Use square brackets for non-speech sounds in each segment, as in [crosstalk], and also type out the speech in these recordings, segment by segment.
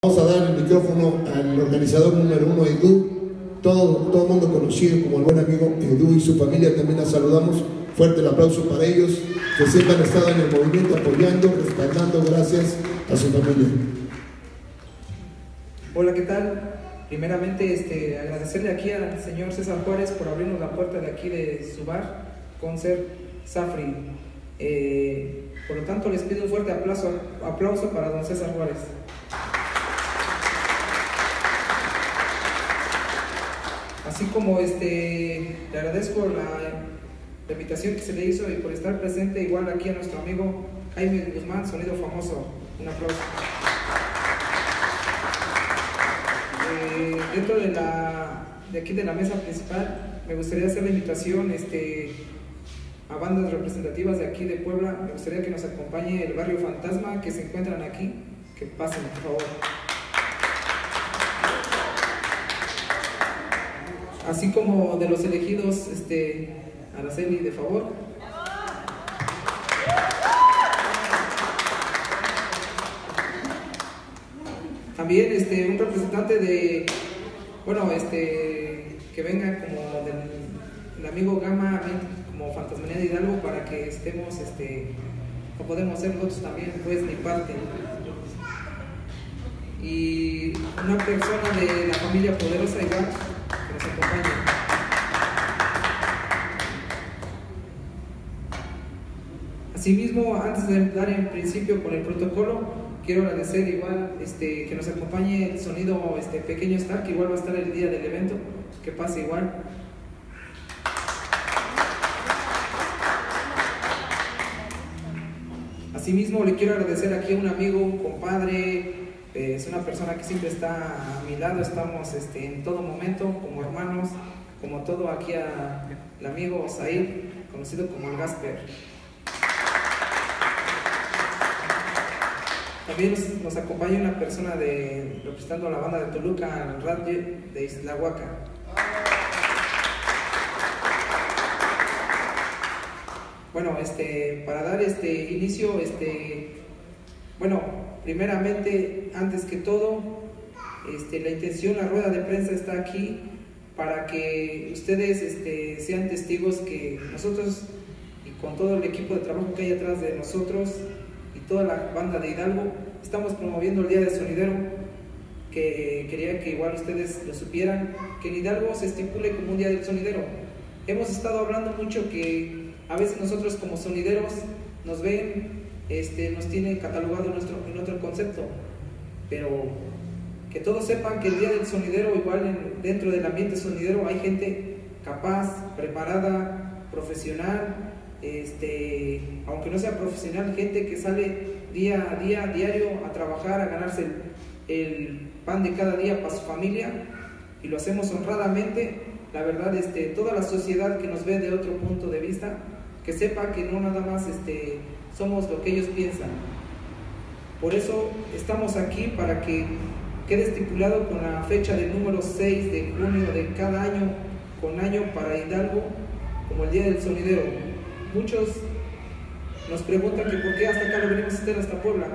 Vamos a dar el micrófono al organizador número uno, Edu. Todo, el mundo conocido como el buen amigo Edu y su familia. También la saludamos. Fuerte el aplauso para ellos, que siempre han estado en el movimiento apoyando, respaldando, gracias a su familia. Hola, ¿qué tal? Primeramente, este, agradecerle aquí al señor César Juárez por abrirnos la puerta de aquí de su bar, Concert Safri. Eh, por lo tanto, les pido un fuerte aplauso, aplauso para don César Juárez. Así como este, le agradezco la, invitación que se le hizo y por estar presente igual aquí a nuestro amigo Jaime Guzmán, Sonido Famoso. Un aplauso. Eh, dentro de, la, de aquí de la mesa principal, me gustaría hacer la invitación este, a bandas representativas de aquí de Puebla. Me gustaría que nos acompañe el barrio Fantasma, que se encuentran aquí. Que pasen, por favor. Así como de los elegidos, este, Araceli, de favor. También este, un representante de, bueno, este, que venga como del el amigo Gama, como Fantasmanía de Hidalgo, para que estemos, este, no podemos ser nosotros también, pues, ni parte. Y una persona de la familia poderosa igual, Asimismo, antes de entrar en principio con el protocolo, quiero agradecer igual este, que nos acompañe el sonido este, pequeño Star, que igual va a estar el día del evento, que pase igual. Asimismo, le quiero agradecer aquí a un amigo, un compadre, eh, es una persona que siempre está a mi lado, estamos este, en todo momento como hermanos, como todo aquí al amigo Said, conocido como el Gasper. También nos, nos, acompaña una persona de, representando a la banda de Toluca, el radio de Isla Huaca. Bueno, este, para dar este inicio, este, bueno, primeramente, antes que todo, este, la intención, la rueda de prensa está aquí para que ustedes este, sean testigos que nosotros y con todo el equipo de trabajo que hay atrás de nosotros y toda la banda de Hidalgo, estamos promoviendo el Día del Sonidero, que quería que igual ustedes lo supieran, que en Hidalgo se estipule como un Día del Sonidero. Hemos estado hablando mucho que a veces nosotros como sonideros nos ven, este, nos tienen catalogado nuestro, en otro concepto, pero que todos sepan que el Día del Sonidero, igual en, dentro del ambiente sonidero, hay gente capaz, preparada, profesional, este, aunque no sea profesional, gente que sale día a día, diario, a trabajar, a ganarse el, el pan de cada día para su familia, y lo hacemos honradamente. La verdad, este, toda la sociedad que nos ve de otro punto de vista, que sepa que no nada más este, somos lo que ellos piensan. Por eso estamos aquí para que quede estipulado con la fecha del número 6 de junio de cada año con año para Hidalgo como el Día del Sonidero. Muchos nos preguntan que por qué hasta acá lo venimos a hacer hasta Puebla.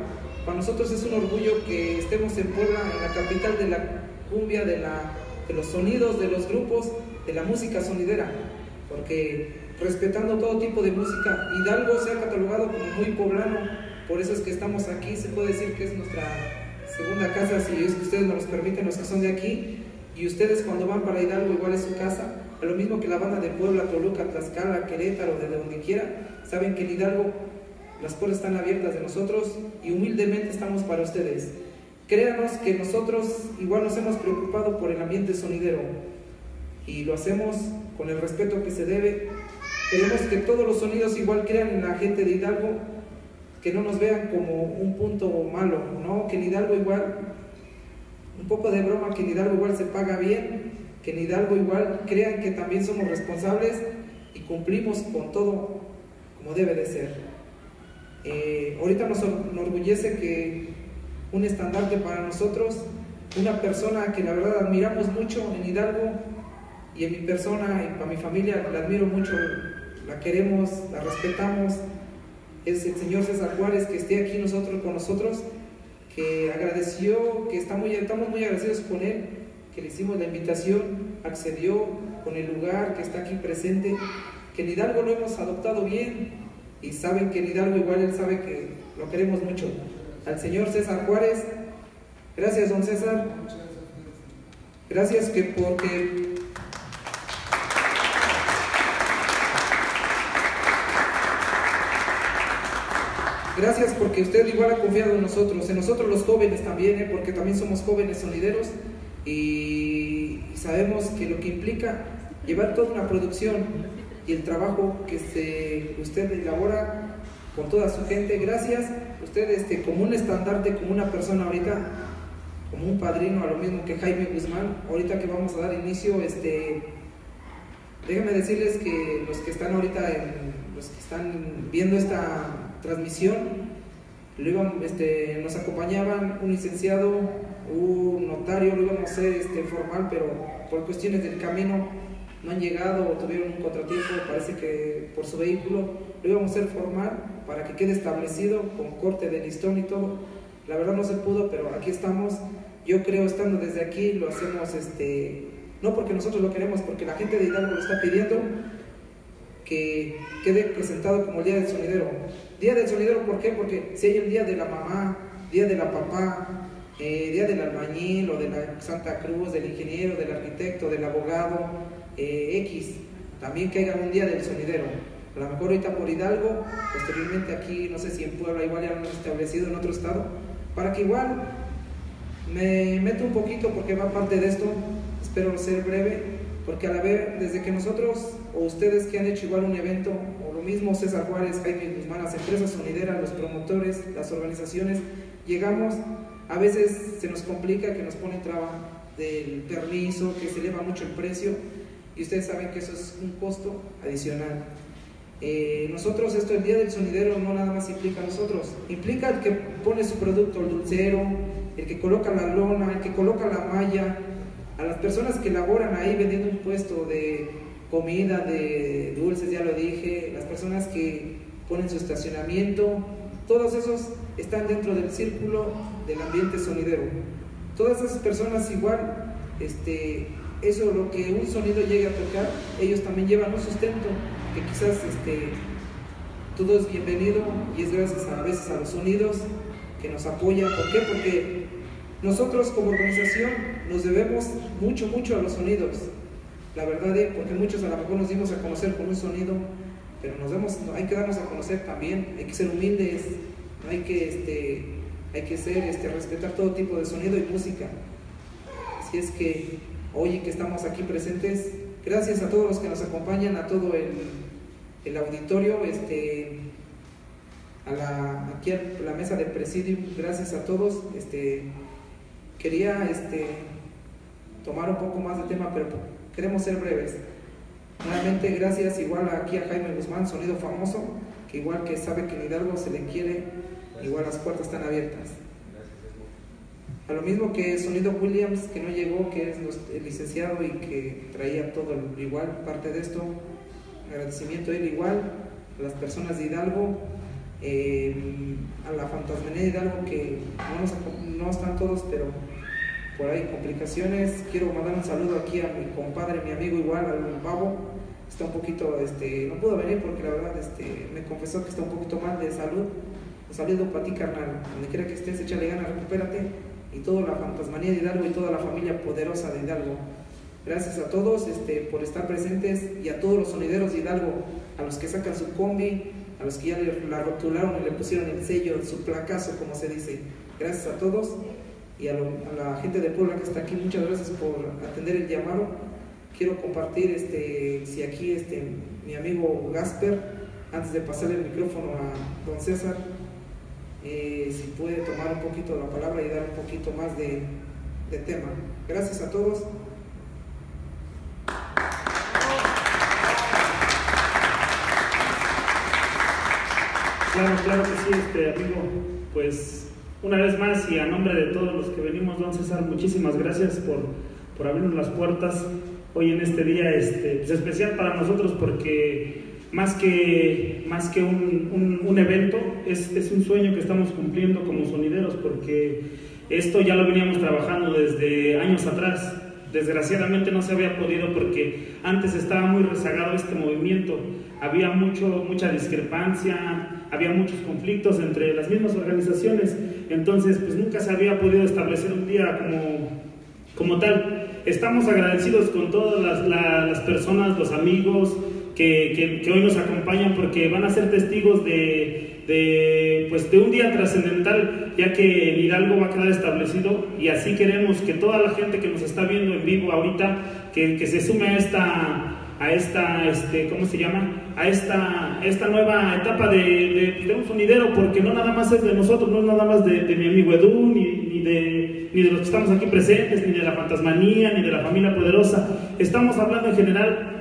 Para nosotros es un orgullo que estemos en Puebla, en la capital de la cumbia, de, la, de los sonidos, de los grupos, de la música sonidera, porque respetando todo tipo de música, Hidalgo se ha catalogado como muy poblano, por eso es que estamos aquí, se puede decir que es nuestra segunda casa, si es que ustedes nos lo permiten, los que son de aquí, y ustedes cuando van para Hidalgo igual es su casa, a lo mismo que la banda de Puebla, Toluca, Tlaxcala, Querétaro, desde donde quiera, saben que en Hidalgo las puertas están abiertas de nosotros y humildemente estamos para ustedes. Créanos que nosotros igual nos hemos preocupado por el ambiente sonidero y lo hacemos con el respeto que se debe. Queremos que todos los sonidos igual crean en la gente de Hidalgo, que no nos vean como un punto malo, ¿no? Que en Hidalgo igual, un poco de broma, que en Hidalgo igual se paga bien, que en Hidalgo igual crean que también somos responsables y cumplimos con todo como debe de ser. Eh, ahorita nos enorgullece que un estandarte para nosotros, una persona que la verdad admiramos mucho en Hidalgo y en mi persona y para mi familia la admiro mucho, la queremos, la respetamos, es el señor César Juárez que esté aquí nosotros con nosotros, que agradeció, que está muy, estamos muy agradecidos con él, que le hicimos la invitación, accedió con el lugar que está aquí presente, que en Hidalgo lo hemos adoptado bien y saben que en Hidalgo igual él sabe que lo queremos mucho. Al señor César Juárez, gracias don César, gracias que porque Gracias porque usted igual ha confiado en nosotros, en nosotros los jóvenes también, ¿eh? porque también somos jóvenes sonideros y, sabemos que lo que implica llevar toda una producción y el trabajo que se, usted elabora con toda su gente, gracias, usted este, como un estandarte, como una persona ahorita, como un padrino, a lo mismo que Jaime Guzmán, ahorita que vamos a dar inicio, este, déjenme decirles que los que están ahorita, los que están viendo esta transmisión, lo este, nos acompañaban un licenciado, un notario, lo íbamos a hacer este, formal, pero por cuestiones del camino no han llegado o tuvieron un contratiempo, parece que por su vehículo, lo íbamos a hacer formal para que quede establecido con corte de listón y todo. La verdad no se pudo, pero aquí estamos. Yo creo, estando desde aquí, lo hacemos, este, no porque nosotros lo queremos, porque la gente de Hidalgo lo está pidiendo, que quede presentado como el Día del Sonidero. Día del Sonidero, ¿por qué? Porque si hay el Día de la Mamá, Día de la Papá, eh, Día del Albañil o de la Santa Cruz, del Ingeniero, del Arquitecto, del Abogado, eh, X, también que haya un Día del Sonidero. A lo mejor ahorita por Hidalgo, posteriormente aquí, no sé si en Puebla igual ya lo hemos establecido en otro estado, para que igual me meto un poquito porque va parte de esto, espero ser breve, porque a la vez, desde que nosotros o ustedes que han hecho igual un evento, mismo César Juárez, Jaime Guzmán, las empresas sonideras, los promotores, las organizaciones, llegamos, a veces se nos complica que nos ponen traba del permiso, que se eleva mucho el precio, y ustedes saben que eso es un costo adicional. Eh, nosotros, esto, el día del sonidero, no nada más implica a nosotros, implica el que pone su producto, el dulcero, el que coloca la lona, el que coloca la malla, a las personas que laboran ahí vendiendo un puesto de comida, de dulces, ya lo dije, las personas que ponen su estacionamiento, todos esos están dentro del círculo del ambiente sonidero. Todas esas personas igual, este, eso lo que un sonido llegue a tocar, ellos también llevan un sustento que quizás este, todo es bienvenido y es gracias a, a veces a los sonidos que nos apoyan. ¿Por qué? Porque nosotros como organización nos debemos mucho, mucho a los sonidos. La verdad es porque muchos a lo mejor nos dimos a conocer con un sonido, pero nos demos, hay que darnos a conocer también, hay que ser humildes, hay que, este, hay que ser, este, respetar todo tipo de sonido y música. Así es que hoy que estamos aquí presentes, gracias a todos los que nos acompañan, a todo el, el auditorio, este, a la, aquí a la mesa de presidium, gracias a todos. Este, Quería este, tomar un poco más de tema, pero queremos ser breves. Nuevamente, gracias igual aquí a Jaime Guzmán, sonido famoso, que igual que sabe que en Hidalgo se le quiere, igual las puertas están abiertas. A lo mismo que Sonido Williams, que no llegó, que es el licenciado y que traía todo igual, parte de esto, agradecimiento a él igual, a las personas de Hidalgo, eh, a la fantasmería de Hidalgo, que no, no están todos, pero por ahí complicaciones. Quiero mandar un saludo aquí a mi compadre, mi amigo igual, al Babo. Está un poquito, este, no pudo venir porque la verdad este, me confesó que está un poquito mal de salud. Un saludo para ti, carnal. Donde quiera que estés, échale ganas, recupérate. Y toda la fantasmanía de Hidalgo y toda la familia poderosa de Hidalgo. Gracias a todos este, por estar presentes y a todos los sonideros de Hidalgo, a los que sacan su combi, a los que ya la rotularon y le pusieron el sello, su placazo, como se dice. Gracias a todos y a, la gente de Puebla que está aquí, muchas gracias por atender el llamado. Quiero compartir, este, si aquí este, mi amigo Gasper, antes de pasarle el micrófono a don César, eh, si puede tomar un poquito la palabra y dar un poquito más de, de tema. Gracias a todos. Claro, claro que sí, este amigo. Pues una vez más y a nombre de todos los que venimos, don César, muchísimas gracias por, por abrirnos las puertas hoy en este día este, pues, especial para nosotros porque más que, más que un, un, evento, es, es, un sueño que estamos cumpliendo como sonideros, porque esto ya lo veníamos trabajando desde años atrás. Desgraciadamente no se había podido porque antes estaba muy rezagado este movimiento, había mucho, mucha discrepancia, había muchos conflictos entre las mismas organizaciones, entonces pues nunca se había podido establecer un día como, como tal. Estamos agradecidos con todas las, las personas, los amigos, que, que, hoy nos acompañan porque van a ser testigos de, de, pues de un día trascendental, ya que Hidalgo va a quedar establecido y así queremos que toda la gente que nos está viendo en vivo ahorita, que, que se sume a esta, a esta, este, ¿cómo se llama? A esta, esta nueva etapa de, de, un sonidero, porque no nada más es de nosotros, no es nada más de, mi amigo Edu, ni, de, ni de los que estamos aquí presentes, ni de la fantasmanía, ni de la familia poderosa. Estamos hablando en general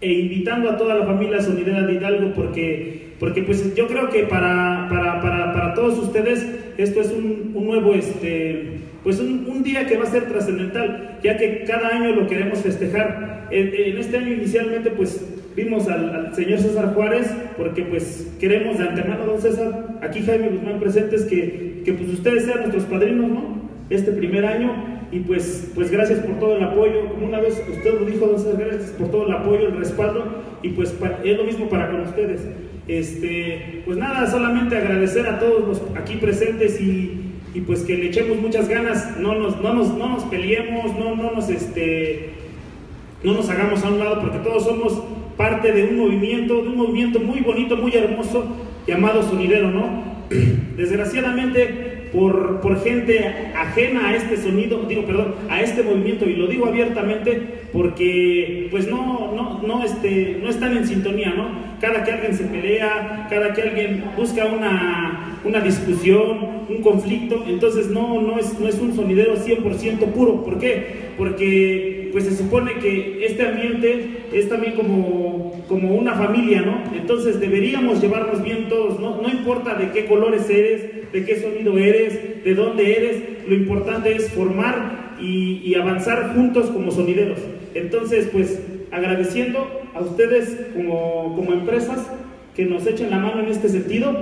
e invitando a toda la familia sonidera de Hidalgo porque, porque pues yo creo que para, para, para, para todos ustedes esto es un, un nuevo, este, pues un, un, día que va a ser trascendental, ya que cada año lo queremos festejar. En, este año inicialmente pues vimos al, señor César Juárez porque pues queremos de antemano, don César, aquí Jaime Guzmán presentes, que, que pues ustedes sean nuestros padrinos, ¿no? Este primer año y pues, pues gracias por todo el apoyo, como una vez usted lo dijo, don gracias por todo el apoyo, el respaldo, y pues es lo mismo para con ustedes. Este, pues nada, solamente agradecer a todos los aquí presentes y, y pues que le echemos muchas ganas, no nos, no nos, no nos peleemos, no, no, nos, este, no nos hagamos a un lado, porque todos somos parte de un movimiento, de un movimiento muy bonito, muy hermoso, llamado sonidero, ¿no? [clears throat] Desgraciadamente, por, por, gente ajena a este sonido, digo, perdón, a este movimiento, y lo digo abiertamente porque pues no, no, no, este, no están en sintonía, ¿no? Cada que alguien se pelea, cada que alguien busca una, una discusión, un conflicto, entonces no, no, es, no es un sonidero 100% puro. ¿Por qué? Porque pues se supone que este ambiente es también como, como una familia, ¿no? Entonces deberíamos llevarnos bien todos, ¿no? No importa de qué colores eres, de qué sonido eres, de dónde eres, lo importante es formar y, avanzar juntos como sonideros. Entonces, pues agradeciendo a ustedes como, como empresas que nos echen la mano en este sentido,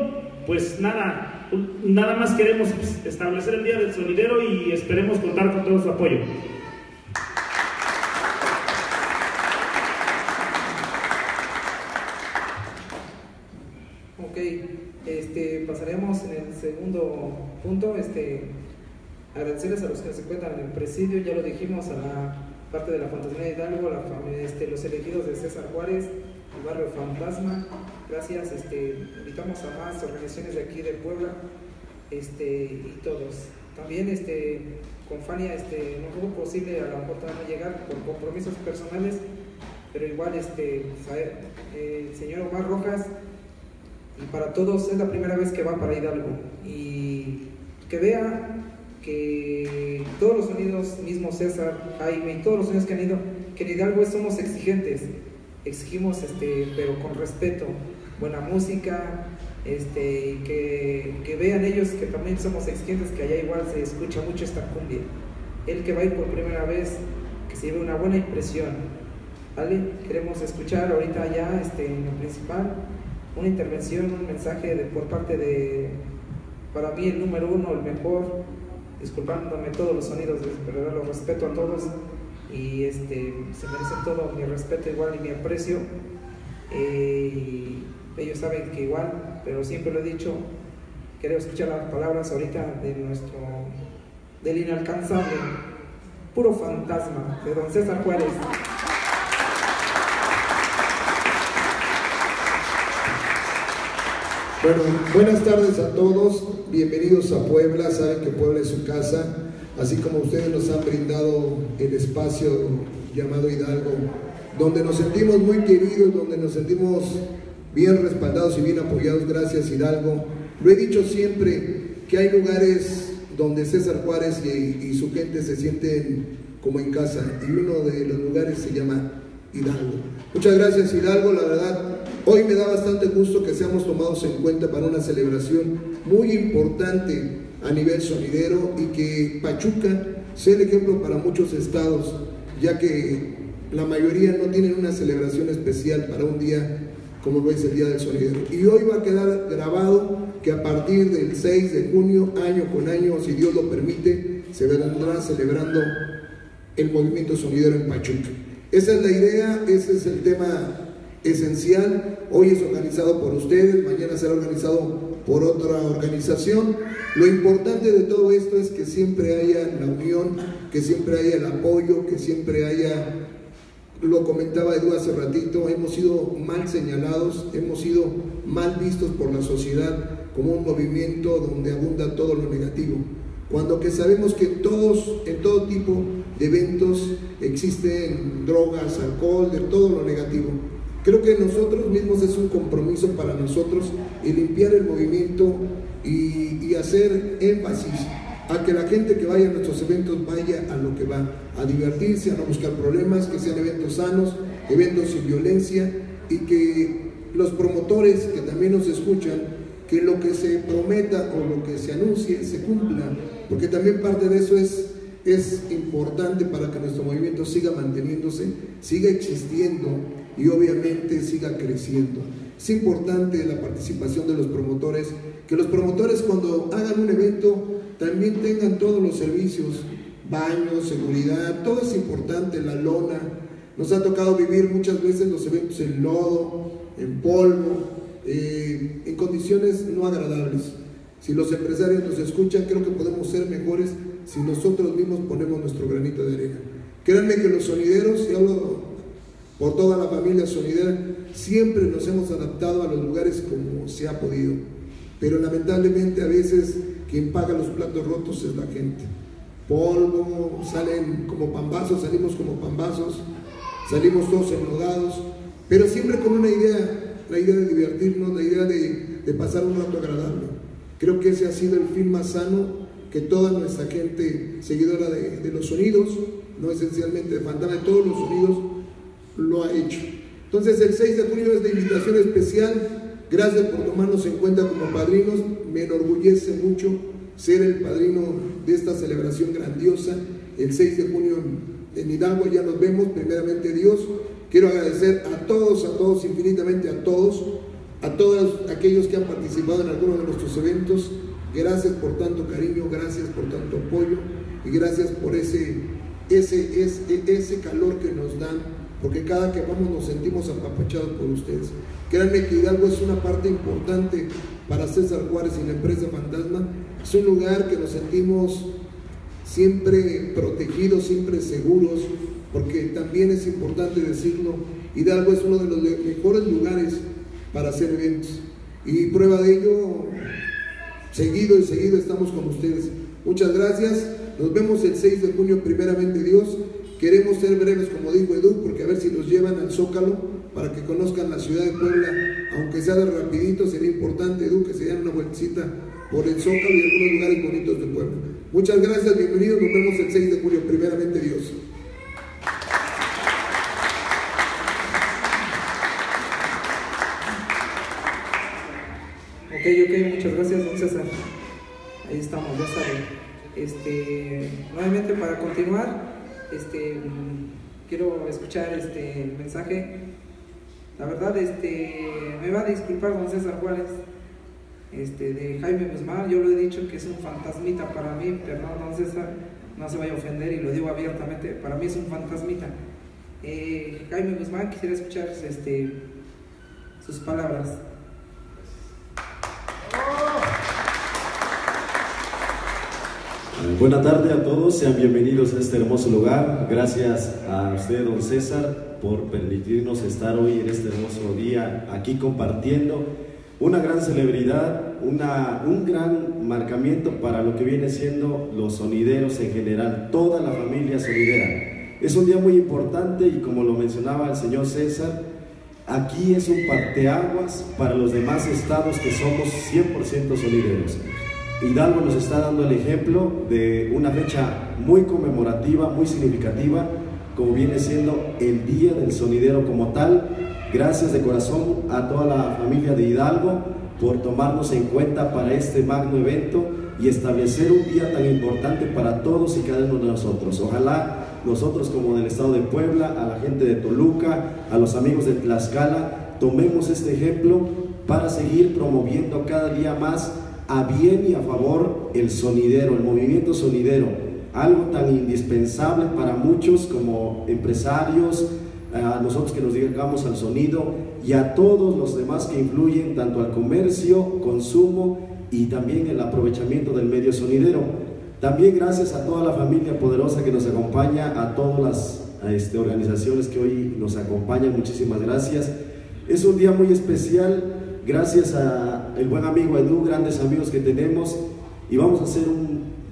pues nada, nada más queremos establecer el Día del Sonidero y esperemos contar con todo su apoyo. Este, pasaremos en el segundo punto, este, agradecerles a los que se encuentran en el presidio, ya lo dijimos, a la parte de la Fantasía de Hidalgo, la, este, los elegidos de César Juárez, el barrio Fantasma, gracias, este, invitamos a más organizaciones de aquí de Puebla, este, y todos. También este, con Fania este, no fue posible a la mejor no llegar por compromisos personales, pero igual este, eh, el señor Omar Rojas y para todos es la primera vez que va para Hidalgo y que vea que todos los sonidos, mismo César, Jaime todos los sonidos que han ido, que en Hidalgo somos exigentes, exigimos este, pero con respeto, buena música, este, que, que, vean ellos que también somos exigentes, que allá igual se escucha mucho esta cumbia. El que va a ir por primera vez, que se lleve una buena impresión. ¿Vale? Queremos escuchar ahorita ya este, en lo principal una intervención, un mensaje de, por parte de, para mí el número uno, el mejor, disculpándome todos los sonidos, pero lo respeto a todos y este, se merecen todo mi respeto igual y mi aprecio. Eh, ellos saben que igual, pero siempre lo he dicho, quiero escuchar las palabras ahorita de nuestro, del inalcanzable, puro fantasma, de don César Juárez. Buenas tardes a todos, bienvenidos a Puebla, saben que Puebla es su casa, así como ustedes nos han brindado el espacio llamado Hidalgo, donde nos sentimos muy queridos, donde nos sentimos bien respaldados y bien apoyados, gracias Hidalgo. Lo he dicho siempre, que hay lugares donde César Juárez y su gente se sienten como en casa, y uno de los lugares se llama Hidalgo. Muchas gracias Hidalgo, la verdad Hoy me da bastante gusto que seamos tomados en cuenta para una celebración muy importante a nivel sonidero y que Pachuca sea el ejemplo para muchos estados, ya que la mayoría no tienen una celebración especial para un día como lo es el Día del Sonidero. Y hoy va a quedar grabado que a partir del 6 de junio, año con año, si Dios lo permite, se vendrá celebrando el movimiento sonidero en Pachuca. Esa es la idea, ese es el tema esencial. Hoy es organizado por ustedes, mañana será organizado por otra organización. Lo importante de todo esto es que siempre haya la unión, que siempre haya el apoyo, que siempre haya, lo comentaba Edu hace ratito, hemos sido mal señalados, hemos sido mal vistos por la sociedad como un movimiento donde abunda todo lo negativo. Cuando que sabemos que todos, en todo tipo de eventos existen drogas, alcohol, de todo lo negativo. Creo que nosotros mismos es un compromiso para nosotros el limpiar el movimiento y, y, hacer énfasis a que la gente que vaya a nuestros eventos vaya a lo que va, a divertirse, a no buscar problemas, que sean eventos sanos, eventos sin violencia y que los promotores que también nos escuchan, que lo que se prometa o lo que se anuncie se cumpla, porque también parte de eso es, es importante para que nuestro movimiento siga manteniéndose, siga existiendo y obviamente siga creciendo. Es importante la participación de los promotores, que los promotores cuando hagan un evento también tengan todos los servicios, baños, seguridad, todo es importante, la lona. Nos ha tocado vivir muchas veces los eventos en lodo, en polvo, eh, en condiciones no agradables. Si los empresarios nos escuchan, creo que podemos ser mejores si nosotros mismos ponemos nuestro granito de arena. Créanme que los sonideros, y hablo por toda la familia sonidera, siempre nos hemos adaptado a los lugares como se ha podido. Pero lamentablemente a veces quien paga los platos rotos es la gente. Polvo, salen como pambazos, salimos como pambazos, salimos todos enlodados, pero siempre con una idea, la idea de divertirnos, la idea de, pasar un rato agradable. Creo que ese ha sido el fin más sano que toda nuestra gente seguidora de, de los sonidos, no esencialmente de Fantasma, de todos los sonidos, lo ha hecho. Entonces el 6 de junio es de invitación especial. Gracias por tomarnos en cuenta como padrinos. Me enorgullece mucho ser el padrino de esta celebración grandiosa. El 6 de junio en Hidalgo ya nos vemos, primeramente Dios. Quiero agradecer a todos, a todos, infinitamente a todos, a todos aquellos que han participado en alguno de nuestros eventos. Gracias por tanto cariño, gracias por tanto apoyo y gracias por ese, ese, ese, ese calor que nos dan porque cada que vamos nos sentimos apapachados por ustedes. Créanme que Hidalgo es una parte importante para César Juárez y la empresa Fantasma. Es un lugar que nos sentimos siempre protegidos, siempre seguros, porque también es importante decirlo, Hidalgo es uno de los mejores lugares para hacer eventos. Y prueba de ello, seguido y seguido estamos con ustedes. Muchas gracias. Nos vemos el 6 de junio, primeramente Dios. Queremos ser breves, como dijo Edu, porque a ver si nos llevan al Zócalo para que conozcan la ciudad de Puebla, aunque sea de rapidito, sería importante, Edu, que se den una vueltecita por el Zócalo y algunos lugares bonitos de Puebla. Muchas gracias, bienvenidos, nos vemos el 6 de julio, primeramente Dios. Ok, ok, muchas gracias, don César. Ahí estamos, ya saben. Este, nuevamente para continuar, este, quiero escuchar este mensaje. La verdad, este, me va a disculpar don César Juárez, este, de Jaime Guzmán. Yo lo he dicho que es un fantasmita para mí, perdón, don César, no se vaya a ofender y lo digo abiertamente. Para mí es un fantasmita. Eh, Jaime Guzmán, quisiera escuchar este, sus palabras. Buenas tardes a todos, sean bienvenidos a este hermoso lugar. Gracias a usted, don César, por permitirnos estar hoy en este hermoso día aquí compartiendo una gran celebridad, una, un gran marcamiento para lo que viene siendo los sonideros en general, toda la familia sonidera. Es un día muy importante y como lo mencionaba el señor César, aquí es un parteaguas para los demás estados que somos 100% sonideros. Hidalgo nos está dando el ejemplo de una fecha muy conmemorativa, muy significativa, como viene siendo el Día del Sonidero como tal. Gracias de corazón a toda la familia de Hidalgo por tomarnos en cuenta para este magno evento y establecer un día tan importante para todos y cada uno de nosotros. Ojalá nosotros como del estado de Puebla, a la gente de Toluca, a los amigos de Tlaxcala, tomemos este ejemplo para seguir promoviendo cada día más a bien y a favor el sonidero, el movimiento sonidero, algo tan indispensable para muchos como empresarios, a nosotros que nos dedicamos al sonido y a todos los demás que influyen tanto al comercio, consumo y también el aprovechamiento del medio sonidero. También gracias a toda la familia poderosa que nos acompaña, a todas las este, organizaciones que hoy nos acompañan, muchísimas gracias. Es un día muy especial, gracias a el buen amigo Edu, grandes amigos que tenemos, y vamos a hacer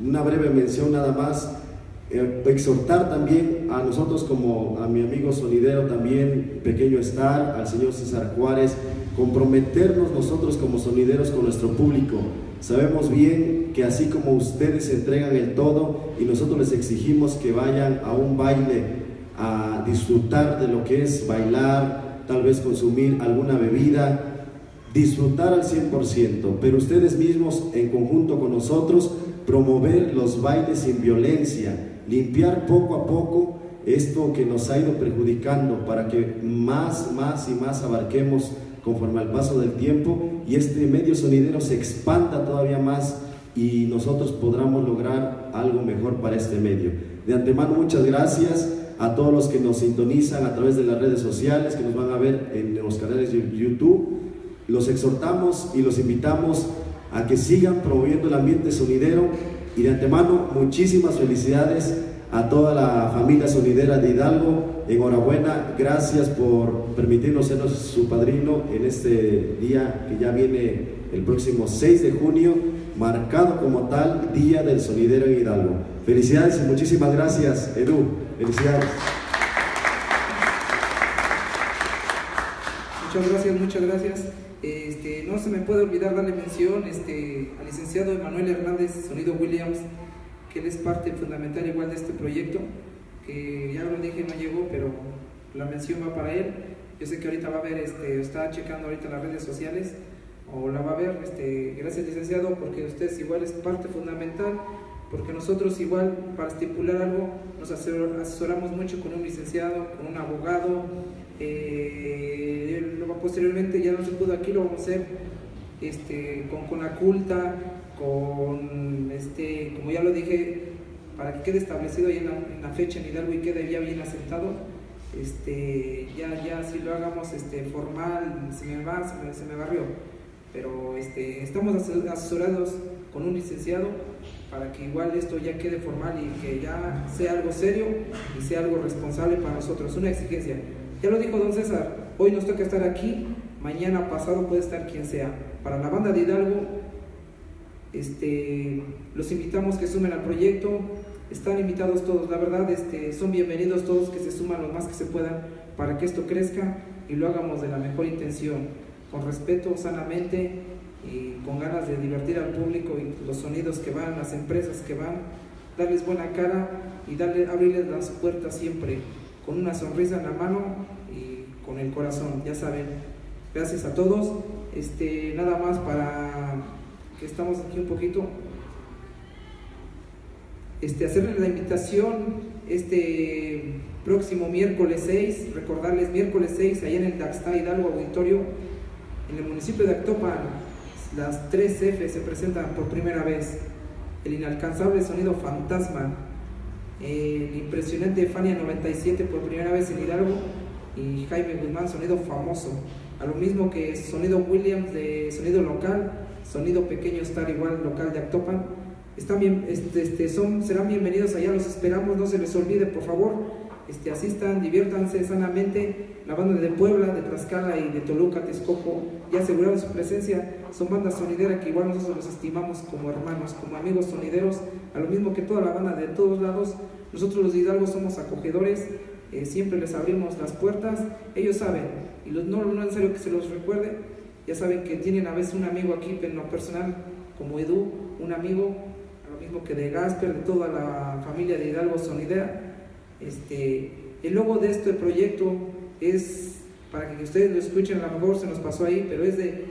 una breve mención nada más, eh, exhortar también a nosotros como a mi amigo sonidero también, pequeño estar, al señor César Juárez, comprometernos nosotros como sonideros con nuestro público. Sabemos bien que así como ustedes entregan el todo y nosotros les exigimos que vayan a un baile a disfrutar de lo que es bailar, tal vez consumir alguna bebida, disfrutar al 100%, pero ustedes mismos en conjunto con nosotros promover los bailes sin violencia, limpiar poco a poco esto que nos ha ido perjudicando para que más, más y más abarquemos conforme al paso del tiempo y este medio sonidero se expanda todavía más y nosotros podamos lograr algo mejor para este medio. De antemano, muchas gracias a todos los que nos sintonizan a través de las redes sociales, que nos van a ver en los canales de YouTube. Los exhortamos y los invitamos a que sigan promoviendo el ambiente sonidero y de antemano muchísimas felicidades a toda la familia sonidera de Hidalgo. Enhorabuena, gracias por permitirnos ser su padrino en este día que ya viene el próximo 6 de junio, marcado como tal Día del Sonidero en Hidalgo. Felicidades y muchísimas gracias, Edu. Felicidades. Muchas gracias, muchas gracias. Este, no se me puede olvidar darle mención este, al licenciado Emanuel Hernández, Sonido Williams, que él es parte fundamental igual de este proyecto, que ya lo dije, no llegó, pero la mención va para él. Yo sé que ahorita va a ver, este, está checando ahorita las redes sociales, o la va a ver. Este, gracias licenciado, porque usted igual es parte fundamental porque nosotros igual para estipular algo nos asesoramos mucho con un licenciado, con un abogado, eh, posteriormente ya no se pudo aquí, lo vamos a hacer este, con, con la culta, con, este, como ya lo dije, para que quede establecido ahí en la, fecha en Hidalgo y quede ya bien asentado, este, ya, ya si lo hagamos este, formal, se me va, se me, se me barrió, pero este, estamos asesorados con un licenciado para que igual esto ya quede formal y que ya sea algo serio y sea algo responsable para nosotros, una exigencia. Ya lo dijo don César, hoy nos toca estar aquí, mañana pasado puede estar quien sea. Para la banda de Hidalgo, este, los invitamos que sumen al proyecto, están invitados todos, la verdad, este, son bienvenidos todos que se suman lo más que se puedan para que esto crezca y lo hagamos de la mejor intención, con respeto, sanamente y con ganas de divertir al público y los sonidos que van, las empresas que van, darles buena cara y darle, abrirles las puertas siempre con una sonrisa en la mano y con el corazón, ya saben. Gracias a todos. Este, nada más para que estamos aquí un poquito. Este, hacerles la invitación este próximo miércoles 6, recordarles miércoles 6, allá en el Daxta Hidalgo Auditorio, en el municipio de Actopan, las tres F se presentan por primera vez. El inalcanzable sonido fantasma, el impresionante Fania 97 por primera vez en Hidalgo y Jaime Guzmán, sonido famoso. A lo mismo que sonido Williams de sonido local, sonido pequeño Star igual local de Actopan. Están bien, este, este, son, serán bienvenidos allá, los esperamos, no se les olvide por favor este, asistan, diviértanse sanamente. La banda de Puebla, de Tlaxcala y de Toluca, Texcoco, ya aseguraron su presencia. Son bandas sonideras que igual nosotros los estimamos como hermanos, como amigos sonideros, a lo mismo que toda la banda de todos lados. Nosotros los hidalgos somos acogedores, eh, siempre les abrimos las puertas. Ellos saben, y no, es necesario que se los recuerde, ya saben que tienen a veces un amigo aquí, en lo personal, como Edu, un amigo, a lo mismo que de Gasper, de toda la familia de Hidalgo Sonidera este, el logo de este proyecto es, para que ustedes lo escuchen, a lo mejor se nos pasó ahí, pero es de,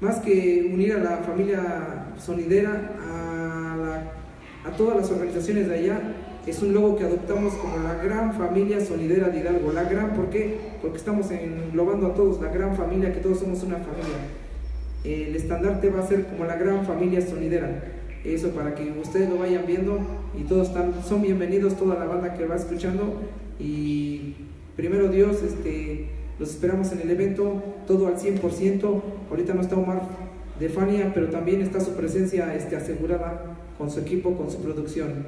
más que unir a la familia sonidera, a, todas las organizaciones de allá, es un logo que adoptamos como la gran familia sonidera de Hidalgo. La gran, ¿por qué? Porque estamos englobando a todos, la gran familia, que todos somos una familia. El estandarte va a ser como la gran familia sonidera. Eso para que ustedes lo vayan viendo y todos están, son bienvenidos, toda la banda que va escuchando. Y primero Dios, este, los esperamos en el evento, todo al 100%. Ahorita no está Omar de Fania, pero también está su presencia este, asegurada con su equipo, con su producción.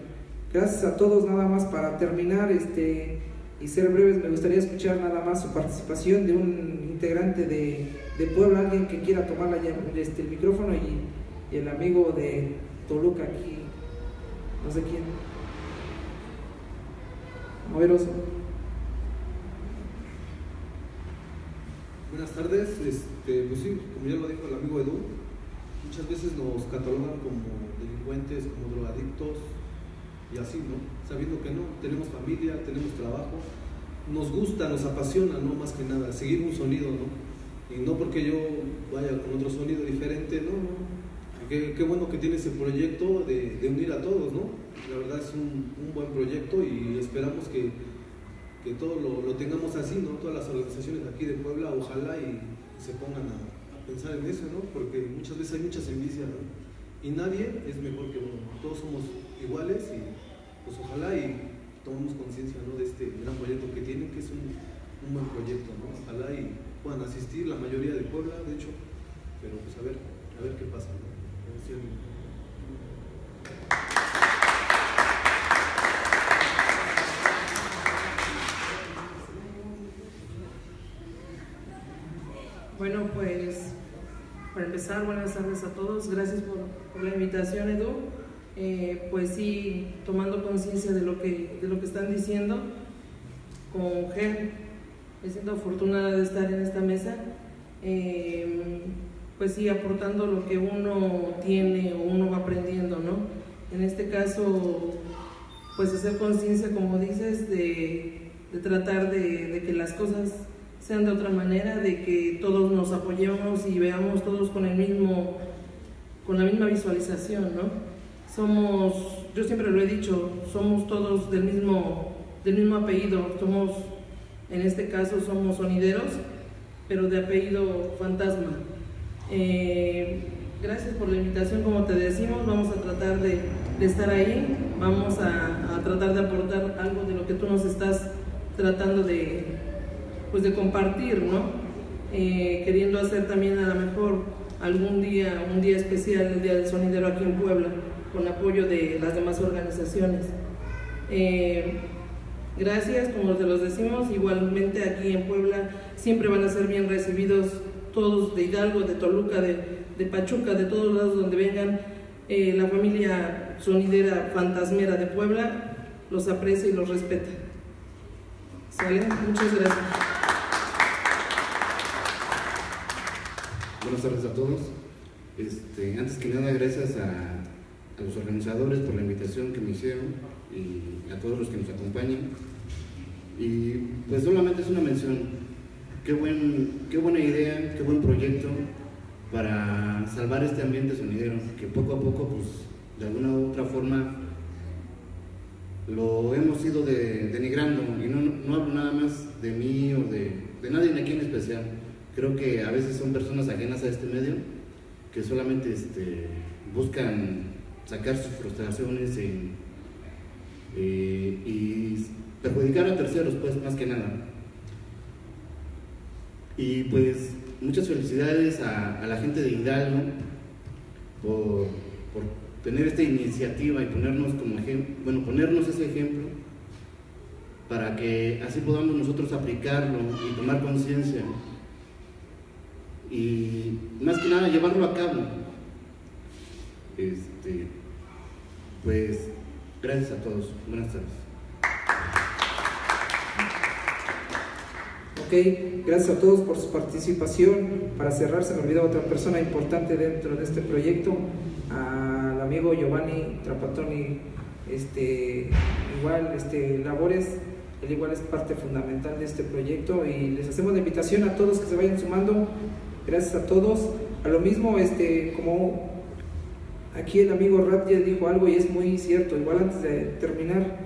Gracias a todos, nada más para terminar este, y ser breves, me gustaría escuchar nada más su participación de un integrante de, de Puebla, alguien que quiera tomar este, el micrófono y, y el amigo de Toluca aquí, no sé quién. Moveroso. Buenas tardes, este, pues sí, como ya lo dijo el amigo Edu, muchas veces nos catalogan como delincuentes, como drogadictos y así, ¿no? Sabiendo que no, tenemos familia, tenemos trabajo, nos gusta, nos apasiona, ¿no? Más que nada, seguir un sonido, ¿no? Y no porque yo vaya con otro sonido diferente, no, no. Qué, bueno que tiene ese proyecto de, unir a todos, ¿no? La verdad es un buen proyecto y esperamos que, que todo lo, lo, tengamos así, ¿no? Todas las organizaciones aquí de Puebla, ojalá y, se pongan a, pensar en eso, ¿no? Porque muchas veces hay muchas envidias, ¿no? Y nadie es mejor que uno, todos somos iguales y pues ojalá y tomemos conciencia, ¿no? De este gran proyecto que tienen, que es un, un buen proyecto, ¿no? Ojalá y puedan asistir la mayoría de Puebla, de hecho, pero pues a ver, a ver qué pasa. Bueno, pues para empezar, buenas tardes a todos. Gracias por, la invitación, Edu. Eh, pues sí, tomando conciencia de, lo que, de lo que están diciendo, con Gen, me siento afortunada de estar en esta mesa. Eh, pues sí, aportando lo que uno tiene o uno va aprendiendo, ¿no? En este caso, pues hacer conciencia, como dices, de, de tratar de, de, que las cosas sean de otra manera, de que todos nos apoyemos y veamos todos con el mismo, con la misma visualización, ¿no? Somos, yo siempre lo he dicho, somos todos del mismo, del mismo apellido, somos, en este caso somos sonideros, pero de apellido fantasma. Eh, gracias por la invitación, como te decimos, vamos a tratar de, estar ahí, vamos a, a, tratar de aportar algo de lo que tú nos estás tratando de, pues de compartir, ¿no? Eh, queriendo hacer también a lo mejor algún día, un día especial, el Día del Sonidero aquí en Puebla, con apoyo de las demás organizaciones. Eh, gracias, como te los decimos, igualmente aquí en Puebla siempre van a ser bien recibidos todos de Hidalgo, de Toluca, de, de Pachuca, de todos lados donde vengan, eh, la familia sonidera fantasmera de Puebla los aprecia y los respeta. ¿Sale? Muchas gracias. Buenas tardes a todos. Este, antes que nada, gracias a, a, los organizadores por la invitación que me hicieron y a todos los que nos acompañan. Y pues solamente es una mención qué, buen, qué buena idea, qué buen proyecto para salvar este ambiente sonidero, que poco a poco, pues, de alguna u otra forma, lo hemos ido de, denigrando, y no, no, hablo nada más de mí o de, de nadie aquí en especial, creo que a veces son personas ajenas a este medio, que solamente este, buscan sacar sus frustraciones eh, y perjudicar a terceros, pues, más que nada. Y pues muchas felicidades a, a la gente de Hidalgo por, por, tener esta iniciativa y ponernos como ejemplo, bueno, ponernos ese ejemplo para que así podamos nosotros aplicarlo y tomar conciencia y más que nada llevarlo a cabo. Este, pues gracias a todos. Buenas tardes. Ok, gracias a todos por su participación. Para cerrar, se me olvidó otra persona importante dentro de este proyecto, al amigo Giovanni Trapatoni, este, igual, este, labores, él igual es parte fundamental de este proyecto y les hacemos la invitación a todos que se vayan sumando. Gracias a todos. A lo mismo, este, como aquí el amigo Rat ya dijo algo y es muy cierto, igual antes de terminar,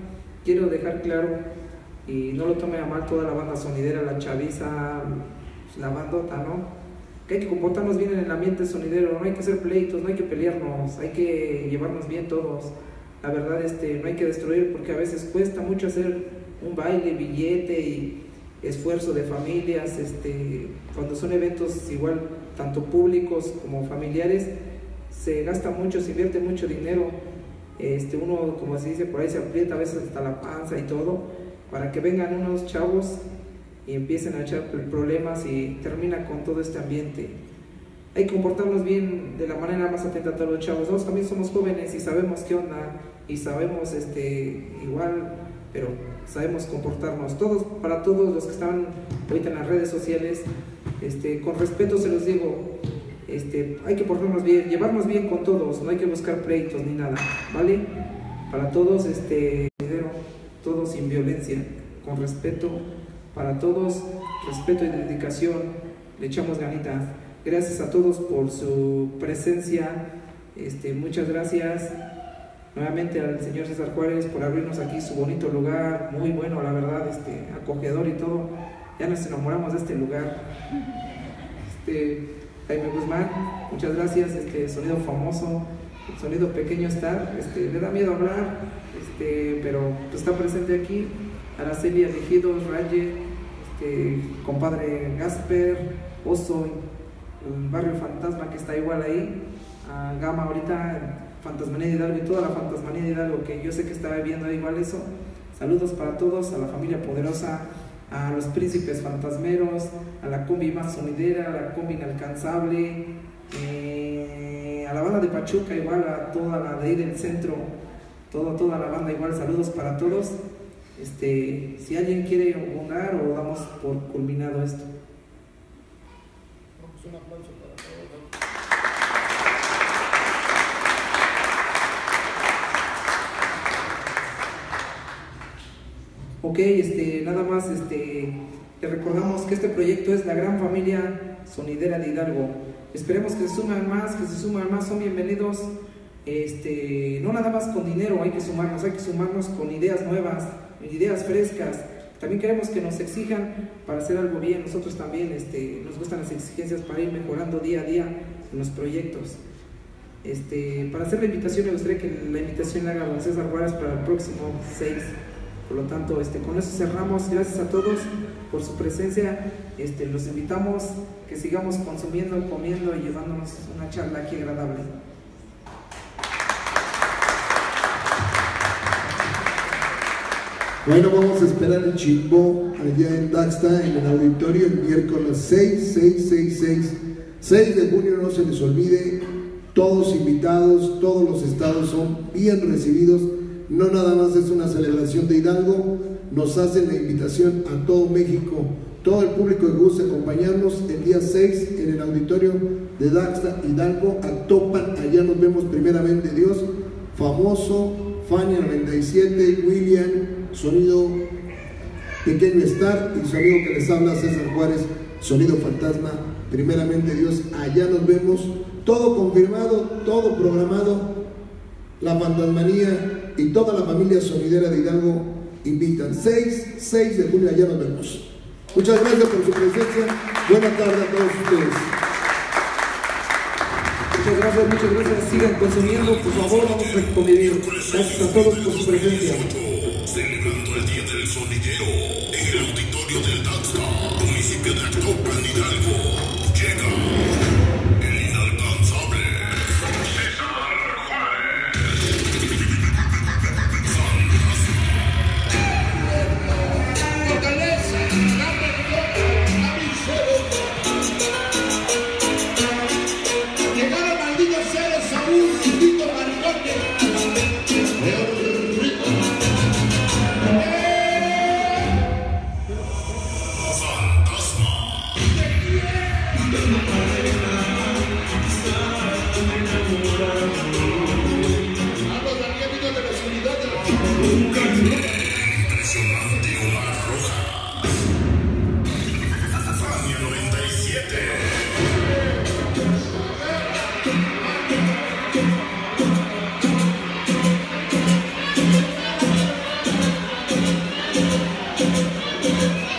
quiero dejar claro, y no lo tome a mal toda la banda sonidera, la chaviza, la bandota, ¿no? Que hay que comportarnos bien en el ambiente sonidero, no hay que hacer pleitos, no hay que pelearnos, hay que llevarnos bien todos. La verdad, este, no hay que destruir porque a veces cuesta mucho hacer un baile, billete y esfuerzo de familias, este, cuando son eventos igual, tanto públicos como familiares, se gasta mucho, se invierte mucho dinero, este, uno, como se dice por ahí, se aprieta a veces hasta la panza y todo, para que vengan unos chavos y empiecen a echar problemas y termina con todo este ambiente. Hay que comportarnos bien de la manera más atenta a todos los chavos. Nosotros también somos jóvenes y sabemos qué onda y sabemos este, igual, pero sabemos comportarnos. Todos, para todos los que están ahorita en las redes sociales, este, con respeto se los digo, este, hay que portarnos bien, llevarnos bien con todos, no hay que buscar pleitos ni nada, ¿vale? Para todos, este, todos sin violencia, con respeto, para todos, respeto y dedicación, le echamos ganitas. Gracias a todos por su presencia, este, muchas gracias nuevamente al señor César Juárez por abrirnos aquí su bonito lugar, muy bueno, la verdad, este, acogedor y todo. Ya nos enamoramos de este lugar. Este, Jaime Guzmán, muchas gracias, este sonido famoso, sonido pequeño está, este, le da miedo hablar, este, pero está presente aquí. Araceli Elegidos, Raye, este, compadre Gasper, Oso, barrio Fantasma que está igual ahí, Gama ahorita, Fantasmanía de Hidalgo y toda la Fantasmanía de Hidalgo que yo sé que está viendo igual eso. Saludos para todos, a la familia poderosa, a los príncipes fantasmeros, a la combi más sonidera, a la combi inalcanzable, eh, a la banda de Pachuca igual, a toda la de ahí del centro, toda, toda la banda igual, saludos para todos. Este, si alguien quiere abonar o damos por culminado esto. Un aplauso para todos. Ok, este, nada más este, te recordamos que este proyecto es la gran familia sonidera de Hidalgo. Esperemos que se suman más, que se suman más, son bienvenidos. Este, no nada más con dinero, hay que sumarnos, hay que sumarnos con ideas nuevas, ideas frescas. También queremos que nos exijan para hacer algo bien. Nosotros también este, nos gustan las exigencias para ir mejorando día a día en los proyectos. Este, para hacer la invitación, me gustaría que la invitación la haga César Juárez para el próximo 6 por lo tanto, este, con eso cerramos. Gracias a todos por su presencia. Este, los invitamos que sigamos consumiendo, comiendo y llevándonos una charla aquí agradable. Bueno, vamos a esperar el chimbo allá en Daxta, en el auditorio, el miércoles 6, 6, 6, 6, 6 de junio, no se les olvide, todos invitados, todos los estados son bien recibidos no nada más es una celebración de Hidalgo, nos hacen la invitación a todo México, todo el público que guste acompañarnos el día 6 en el auditorio de Daxa Hidalgo, a Topan, allá nos vemos primeramente Dios, famoso, Fania 97, William, sonido Pequeño Star y sonido que les habla César Juárez, sonido fantasma, primeramente Dios, allá nos vemos, todo confirmado, todo programado, la fantasmanía y toda la familia sonidera de Hidalgo invitan. 6, 6 de junio, allá nos vemos. Muchas gracias por su presencia. Buenas tardes a todos ustedes. Muchas gracias, muchas gracias. Sigan consumiendo, por favor, vamos a convivir. Gracias a todos por su presencia. Celebrando el Día del Sonidero en el auditorio del Danza, municipio de Actopan, Hidalgo.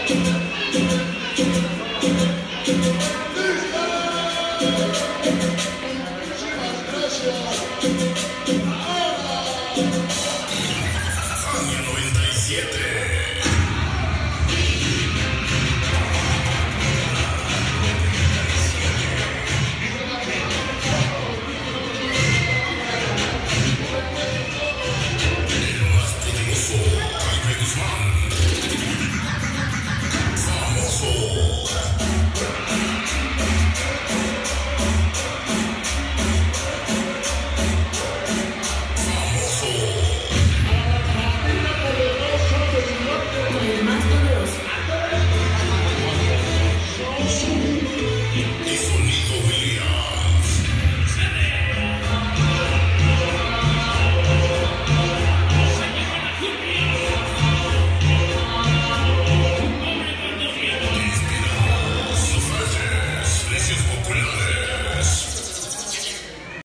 ファンファン。